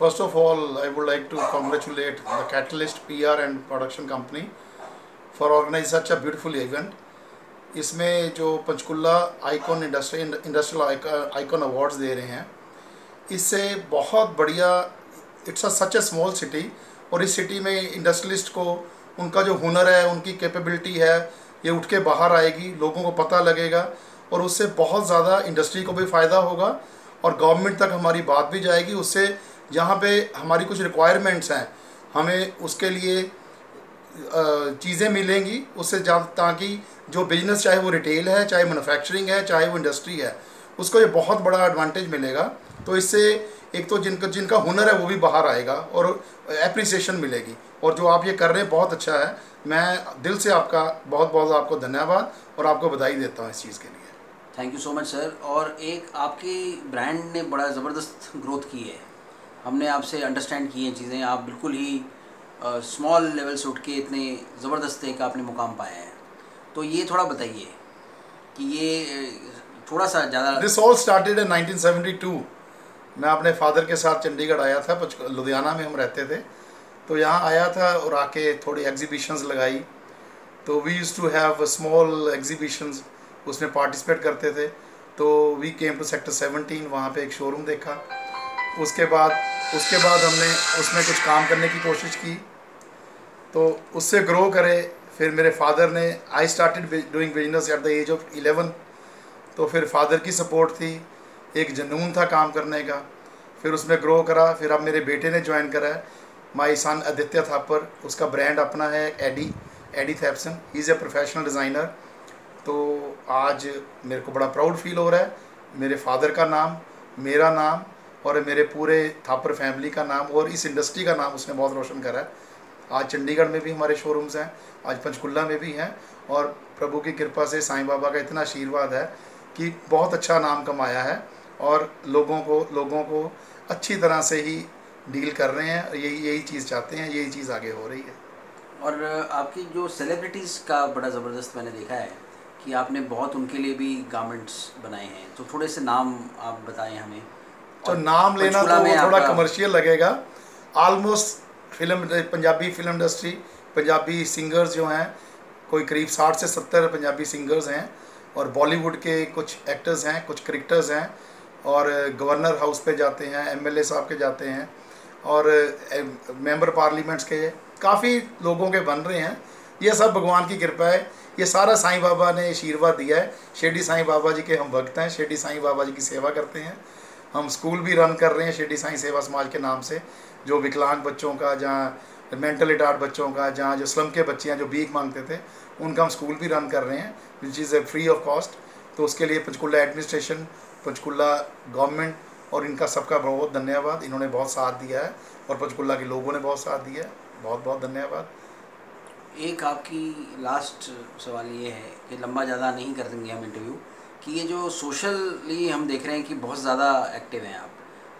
First of all, I would like to congratulate the Catalyst PR and Production Company for organizing such a beautiful event. इसमें जो Panchkula icon industry industrial icon awards दे रहे हैं इससे बहुत बढ़िया it's a such a small city और इस city में इंडस्ट्रियलिस्ट को उनका जो हुनर है उनकी कैपेबिलिटी है ये उठ के बाहर आएगी लोगों को पता लगेगा और उससे बहुत ज़्यादा इंडस्ट्री को भी फ़ायदा होगा और गवर्नमेंट तक हमारी बात भी जाएगी उससे जहाँ पे हमारी कुछ रिक्वायरमेंट्स हैं, हमें उसके लिए चीज़ें मिलेंगी उससे ताकि जो बिज़नेस चाहे वो रिटेल है, चाहे मैन्युफैक्चरिंग है, चाहे वो इंडस्ट्री है, उसको ये बहुत बड़ा एडवांटेज मिलेगा। तो इससे एक तो जिनका जिनका हुनर है वो भी बाहर आएगा और एप्रिसिएशन मिलेगी। और जो आप ये कर रहे हैं, बहुत अच्छा है। मैं दिल से आपका बहुत बहुत आपको धन्यवाद और आपको बधाई देता हूँ इस चीज़ के लिए। Thank you so much sir और एक आपकी ब्रांड ने बड़ा ज़बरदस्त ग्रोथ की है। हमने आपसे अंडरस्टैंड की हैं चीज़ें। आप बिल्कुल ही स्मॉल लेवल से उठ के इतने ज़बरदस्त एक आपने मुकाम पाया है। तो ये थोड़ा बताइए कि ये थोड़ा सा ज़्यादा दिस ऑल स्टार्टेड इन 1972 मैं अपने फादर के साथ चंडीगढ़ आया था लुधियाना में हम रहते थे। तो यहाँ आया था और आके थोड़ी एग्जीबिशंस लगाई। तो we use to have small exhibitions उसमें पार्टिसिपेट करते थे। तो वी केम टू सेक्टर 17 वहाँ पे एक शोरूम देखा। उसके बाद उसके बाद हमने उसमें कुछ काम करने की कोशिश की। तो उससे ग्रो करे, फिर मेरे फादर ने I started doing business at the age of eleven तो फिर फादर की सपोर्ट थी, एक जनून था काम करने का। फिर उसमें ग्रो करा, फिर अब मेरे बेटे ने ज्वाइन करा है। माई सन आदित्य थापर उसका ब्रांड अपना है एडी एडी थैपसन इज़ ए प्रोफेशनल डिज़ाइनर तो आज मेरे को बड़ा प्राउड फील हो रहा है। मेरे फादर का नाम, मेरा नाम और मेरे पूरे थापर फैमिली का नाम और इस इंडस्ट्री का नाम उसने बहुत रोशन करा है। आज चंडीगढ़ में भी हमारे शोरूम्स हैं, आज पंचकुल्ला में भी हैं और प्रभु की कृपा से साईं बाबा का इतना आशीर्वाद है कि बहुत अच्छा नाम कमाया है और लोगों को लोगों को अच्छी तरह से ही डील कर रहे हैं, यही यही चीज़ चाहते हैं, यही चीज़ आगे हो रही है। और आपकी जो सेलिब्रिटीज़ का बड़ा ज़बरदस्त मैंने देखा है कि आपने बहुत उनके लिए भी गारमेंट्स बनाए हैं। तो थोड़े से नाम आप बताएँ हमें। तो नाम लेना तो थोड़ा कमर्शियल लगेगा। Almost film Punjabi film industry Punjabi singers जो हैं कोई करीब साठ से सत्तर पंजाबी सिंगर्स हैं और बॉलीवुड के कुछ एक्टर्स हैं कुछ क्रिकेटर्स हैं और गवर्नर हाउस पे जाते हैं एमएलए साहब के जाते हैं और मेंबर पार्लियामेंट्स के काफ़ी लोगों के बन रहे हैं। ये सब भगवान की कृपा है। ये सारा साईं बाबा ने आशीर्वाद दिया है। शिरडी साईं बाबा जी के हम भक्त हैं। शिरडी साईं बाबा जी की सेवा करते हैं। हम स्कूल भी रन कर रहे हैं शिरडी साई सेवा समाज के नाम से, जो विकलांग बच्चों का, जहाँ मेंटल रिटार्ड बच्चों का, जहाँ जो स्लम के बच्चे हैं जो भीख मांगते थे, उनका हम स्कूल भी रन कर रहे हैं which is a free of cost तो उसके लिए पंचकुल्ला एडमिनिस्ट्रेशन पंचकुल्ला गवर्नमेंट और इनका सबका बहुत धन्यवाद। इन्होंने बहुत साथ दिया है और पंचकुल्ला के लोगों ने बहुत साथ दिया है। बहुत बहुत धन्यवाद। एक आपकी लास्ट सवाल ये है कि लंबा ज़्यादा नहीं कर देंगे हम इंटरव्यू कि ये जो सोशली हम देख रहे हैं कि बहुत ज़्यादा एक्टिव हैं आप।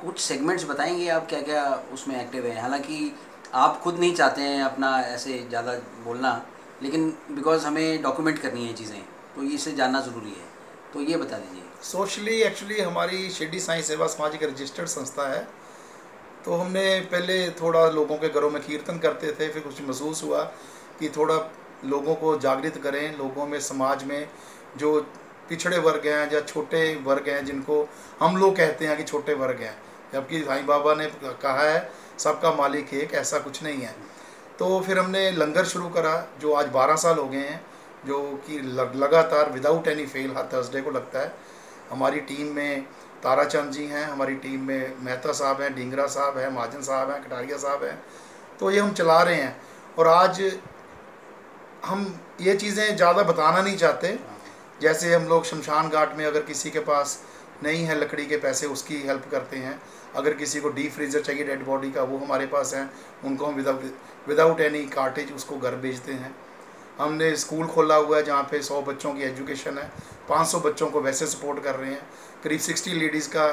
कुछ सेगमेंट्स बताएँगे आप क्या क्या उसमें एक्टिव हैं? हालाँकि आप खुद नहीं चाहते हैं अपना ऐसे ज़्यादा बोलना, लेकिन बिकॉज़ हमें डॉक्यूमेंट करनी है चीज़ें तो इसे जानना ज़रूरी है। तो ये बता दीजिए। सोशली एक्चुअली हमारी शिरडी साई सेवा सामाजिक रजिस्टर्ड संस्था है। तो हमने पहले थोड़ा लोगों के घरों में कीर्तन करते थे, फिर कुछ महसूस हुआ कि थोड़ा लोगों को जागृत करें, लोगों में समाज में जो पिछड़े वर्ग हैं या छोटे वर्ग हैं जिनको हम लोग कहते हैं कि छोटे वर्ग हैं। जबकि साईं बाबा ने कहा है, सबका मालिक एक, ऐसा कुछ नहीं है। तो फिर हमने लंगर शुरू करा, जो आज 12 साल हो गए हैं, जो कि लगातार विदाउट एनी फेल हर थर्सडे को लगता है। हमारी टीम में ताराचंद जी हैं, हमारी टीम में मेहता साहब हैं, डिंगरा साहब हैं, महाजन साहब हैं, कटारिया साहब हैं। तो ये हम चला रहे हैं। और आज हम ये चीज़ें ज़्यादा बताना नहीं चाहते जैसे हम लोग शमशान घाट में अगर किसी के पास नहीं है लकड़ी के पैसे, उसकी हेल्प करते हैं। अगर किसी को डीप फ्रीज़र चाहिए डेड बॉडी का, वो हमारे पास है। उनको हम विदाउट विदाउट एनी कार्टेज उसको घर भेजते हैं। हमने स्कूल खोला हुआ है जहाँ पे सौ बच्चों की एजुकेशन है। पाँच सौ बच्चों को वैसे सपोर्ट कर रहे हैं। करीब सिक्सटी लेडीज़ का,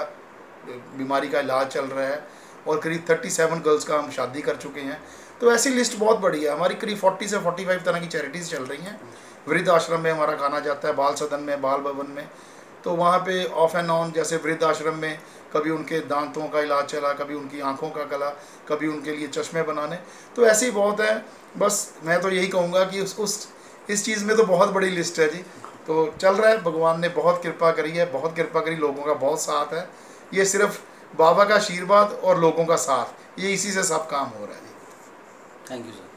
बीमारी का इलाज चल रहा है और करीब थर्टी सेवन गर्ल्स का हम शादी कर चुके हैं। तो ऐसी लिस्ट बहुत बड़ी है। हमारी करीब फोर्टी से फोर्टी फाइव तरह की चैरिटीज़ चल रही हैं। वृद्ध आश्रम में हमारा खाना जाता है, बाल सदन में, बाल भवन में। तो वहाँ पे ऑफ़ एंड ऑन जैसे वृद्ध आश्रम में कभी उनके दांतों का इलाज चला, कभी उनकी आँखों का कला, कभी उनके लिए चश्मे बनाने। तो ऐसे ही बहुत है। बस मैं तो यही कहूँगा कि उस उस, इस चीज़ में तो बहुत बड़ी लिस्ट है जी। तो चल रहा है, भगवान ने बहुत कृपा करी है, बहुत कृपा करी, लोगों का बहुत साथ है। ये सिर्फ़ बाबा का आशीर्वाद और लोगों का साथ। ये इसी से सब काम हो रहा है जी। Thank you sir